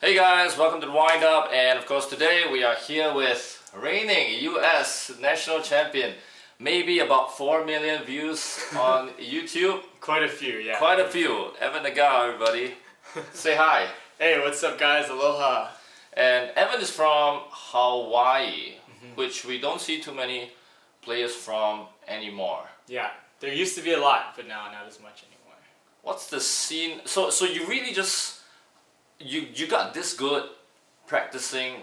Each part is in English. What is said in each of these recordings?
Hey guys, welcome to the Wind Up, and of course today we are here with reigning U.S. national champion. Maybe about 4 million views on YouTube. Quite a few, yeah. Quite a few. Evan Nagao, everybody. Say hi. Hey, what's up, guys? Aloha. And Evan is from Hawaii, mm-hmm. which we don't see too many players from anymore. Yeah, there used to be a lot, but now not as much anymore. What's the scene? So, so you really just you you got this good practicing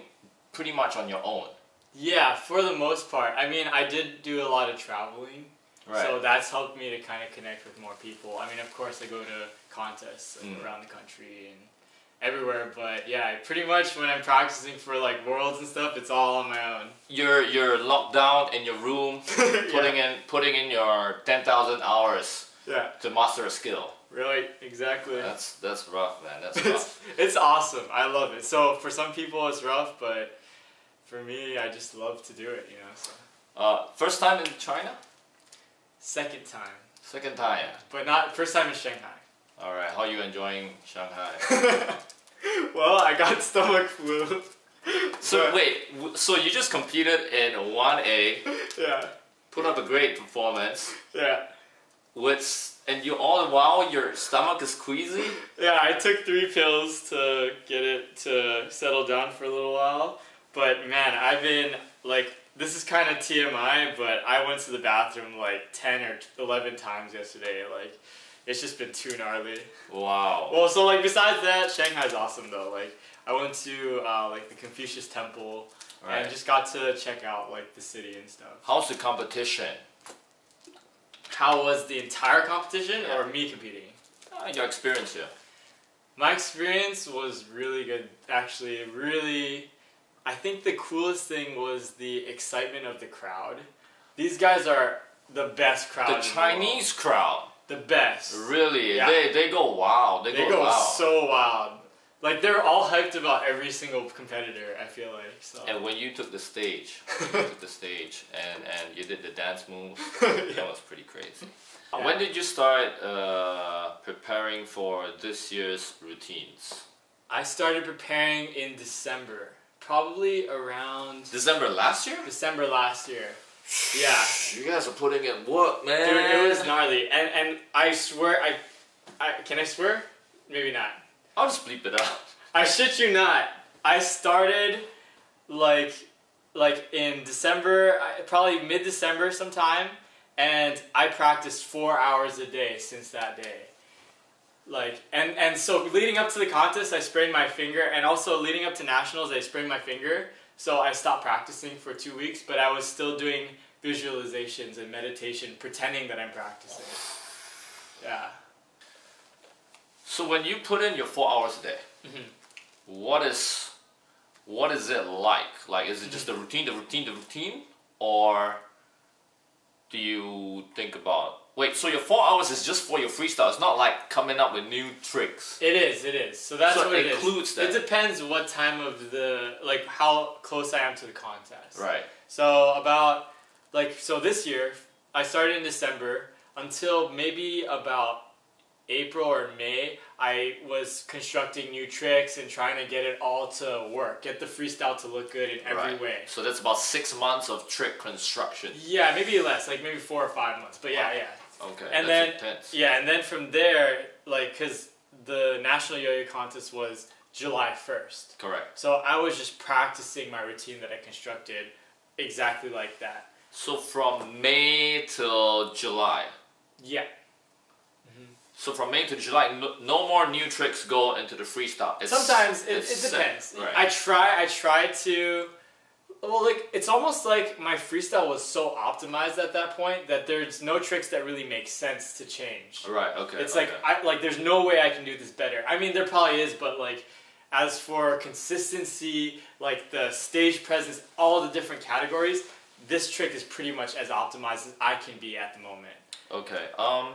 pretty much on your own. Yeah, for the most part. I mean, I did do a lot of traveling, Right. so that's helped me to kind of connect with more people. I mean, of course, I go to contests like, Mm. around the country and everywhere, but yeah, pretty much when I'm practicing for like worlds and stuff, it's all on my own. you're you're locked down in your room, putting in putting in your ten thousand hours Yeah, to master a skill. Really, exactly. That's that's rough, man. That's rough. it's awesome. I love it. So for some people it's rough, but for me, I just love to do it. You know. So Uh, first time in China, second time, second time. but not first time in Shanghai. All right. How you enjoying Shanghai? well, I got stomach flu. So wait, so you just competed in one A, Yeah, put up a great performance, yeah, with and you all the while your stomach is queasy. yeah. I took three pills to get it to settle down for a little while, but man, I've been like. This is kind of TMI, but I went to the bathroom like 10 or 11 times yesterday. Like, it's just been too gnarly. Wow. Well, so like besides that, Shanghai's awesome though. Like I went to uh, like the Confucius Temple Right. and just got to check out like the city and stuff. How's the competition? How was the entire competition Yeah. or me competing? Uh, your experience here. My experience was really good. Actually, really, I think the coolest thing was the excitement of the crowd. These guys are the best crowd. The in Chinese crowd, world. the best. really, Yeah. they they go wild. They, They go, go wild. so wild. Like they're all hyped about every single competitor. I feel like so. and when you took the stage, you took the stage, and and you did the dance moves, that was pretty crazy. Uh, When did you start uh, preparing for this year's routines? I started preparing in December, probably around December last year. December last year. Yeah, You guys are putting in work, man. dude, it was gnarly, and and I swear, I, I can I swear? Maybe not. I'll just bleep it out. I shit you not. I started like like in December, probably mid December sometime, and I practiced four hours a day since that day. Like and and so leading up to the contest, I sprained my finger, and also leading up to nationals, I sprained my finger. So I stopped practicing for two weeks, but I was still doing visualizations and meditation, pretending that I'm practicing. Yeah. So when you put in your four hours a day, Mhm. what is what is it like? Like is it just the routine, the routine, the routine, or do you think about wait? So your four hours is just for your freestyle. It's not like coming up with new tricks. It is, it is. So that's So what it includes that. It depends what time of the like how close I am to the contest. Right. So about like so this year I started in December until maybe about April or May I was constructing new tricks and trying to get it all to work, get the freestyle to look good in every right. way. So that's about six months of trick construction. Yeah, maybe less, like maybe 4 or 5 months. But yeah, yeah. Okay. And that's then- intense. Yeah, and then from there like cuz the national yo-yo contest was July 1st. Correct. So I was just practicing my routine that I constructed exactly like that. So from May till July. Yeah. So from May to July, no, no more new tricks go into the freestyle. It's, Sometimes it, it depends. Right. I try I try to well like it's almost like my freestyle was so optimized at that point that there's no tricks that really make sense to change. right. Okay. It's okay. like I like there's no way I can do this better. I mean there probably is, but like as for consistency, like the stage presence, all the different categories, this trick is pretty much as optimized as I can be at the moment. Okay. Um.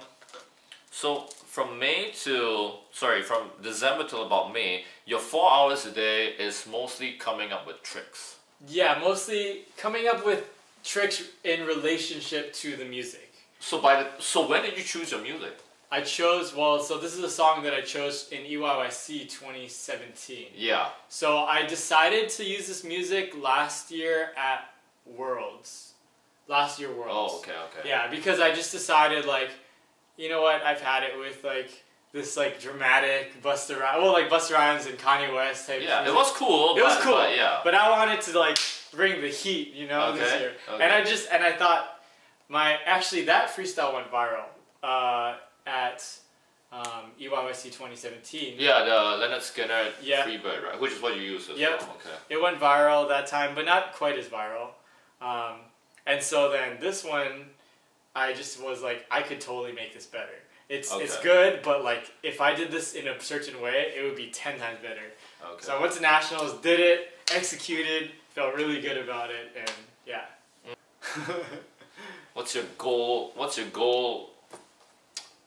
So from May to sorry, from December till about May, your four hours a day is mostly coming up with tricks. Yeah, mostly coming up with tricks in relationship to the music. So by the so when did you choose your music? I chose well. So this is a song that I chose in EYYC 2017. Yeah. So I decided to use this music last year at Worlds. Last year Worlds. Oh, okay, okay. Yeah, because I just decided like, you know what? I've had it with like this like dramatic Busta Rhymes, well like Busta Rhymes and Kanye West type. Yeah, it was cool. It was cool. but yeah. But I wanted to like bring the heat, you know, this Okay, year. okay. And I just and I thought my actually that freestyle went viral uh, at um, EYYC 2017. Yeah, the Lynyrd Skynyrd Yeah. Freebird, right? Which is what you use as Yep. well. Okay. It went viral that time, but not quite as viral. Um, and so then this one, I just was like, I could totally make this better. It's it's good, but like if I did this in a certain way, it would be ten times better. Okay. So I went to nationals, did it, executed, felt really good about it, and yeah. What's your goal? What's your goal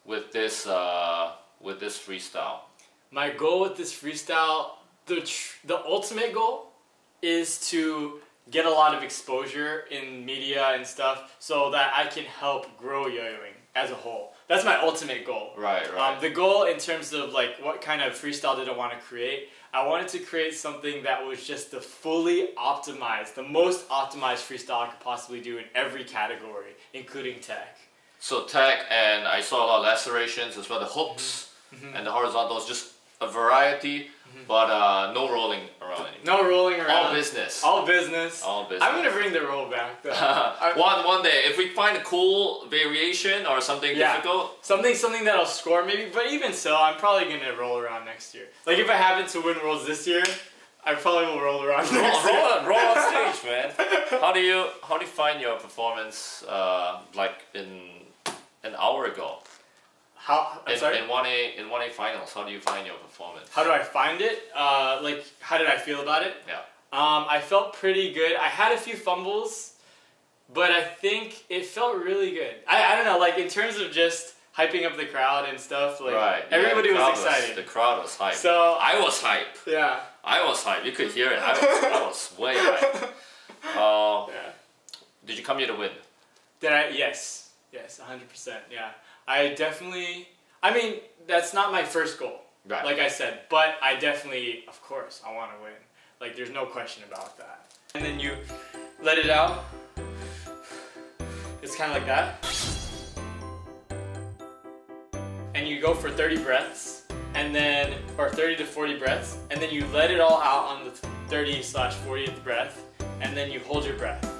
with this uh, with this freestyle? My goal with this freestyle, the tr- the ultimate goal, is to get a lot of exposure in media and stuff, so that I can help grow yo-yoing as a whole. That's my ultimate goal. Right, right. Um, the goal in terms of like what kind of freestyle did I want to create? I wanted to create something that was just the fully optimized, the most optimized freestyle I could possibly do in every category, including tech. so tech and I saw a lot of lacerations as well, the hooks Mm-hmm. and the horizontals, just a variety, but uh, no rolling around anymore. No rolling around. All business. All business. All business. I'm gonna bring the roll back though. One one day, if we find a cool variation or something Yeah. difficult, Something something that'll score maybe, but even so, I'm probably gonna roll around next year. Like if I happen to win worlds this year, I probably will roll around roll, next year. roll, roll on stage, man. How do you how do you find your performance uh, like in an hour ago How? I'm in, sorry. in one A in one A finals? How do you find your performance? How do I find it? Uh, like how did I feel about it? Yeah. Um, I felt pretty good. I had a few fumbles, but I think it felt really good. I, I don't know, like in terms of just hyping up the crowd and stuff. Like right. everybody the was excited. the crowd was hyped. so I was hyped. yeah, I was hyped. You could hear it. I was, I was way hyped. Uh, yeah. did you come here to win? Did I? Yes, yes, hundred percent. Yeah, I definitely. I mean, that's not my first goal. Right. Like I said, but I definitely, of course, I want to win. Like, there's no question about that. And then you let it out. It's kind of like that. And you go for 30 breaths, and then, or 30 to 40 breaths, and then you let it all out on the 30 slash 40th breath, and then you hold your breath.